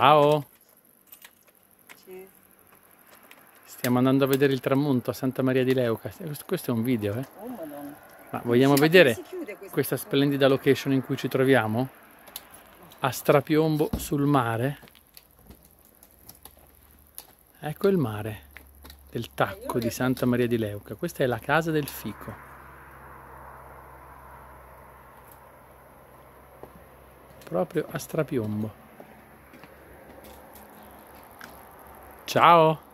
Ciao, Sì. stiamo andando a vedere il tramonto a Santa Maria di Leuca. Questo- Questo è un video, eh? Oh. Ma vogliamo Sì, vedere questa questa splendida location in cui ci troviamo? A strapiombo sul mare. Ecco il mare del tacco di Santa Maria di Leuca. Questa è la casa del fico. Proprio a strapiombo. Ciao!